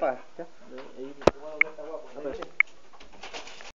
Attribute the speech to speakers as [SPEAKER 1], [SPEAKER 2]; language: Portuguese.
[SPEAKER 1] Pá. Tá. É